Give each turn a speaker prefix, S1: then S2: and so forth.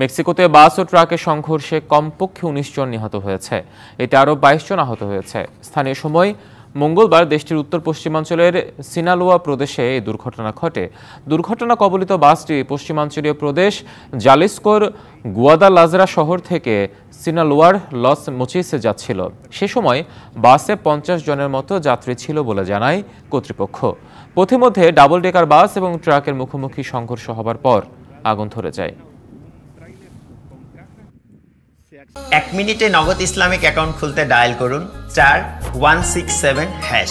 S1: মেক্সিকোতে বাস ও ট্রাকের সংঘর্ষে কমপক্ষে উনিশ জন নিহত হয়েছে। এতে আরও বাইশ জন আহত হয়েছে। স্থানীয় সময় মঙ্গলবার দেশটির উত্তর পশ্চিমাঞ্চলের সিনালোয়া প্রদেশে এই দুর্ঘটনা ঘটে। দুর্ঘটনা কবলিত বাসটি পশ্চিমাঞ্চলীয় প্রদেশ জালিস্কোর গুয়াদালাজরা শহর থেকে সিনালোয়ার লস মুচিসে যাচ্ছিল। সে সময় বাসে পঞ্চাশ জনের মতো যাত্রী ছিল বলে জানায় কর্তৃপক্ষ। পথিমধ্যে ডাবল ডেকার বাস এবং ট্রাকের মুখোমুখি সংঘর্ষ হবার পর আগুন ধরে যায়।
S2: এক মিনিটে নগদ ইসলামিক অ্যাকাউন্ট খুলতে ডায়াল করুন। চার ওয়ান সিক্স সেভেন হ্যাশ।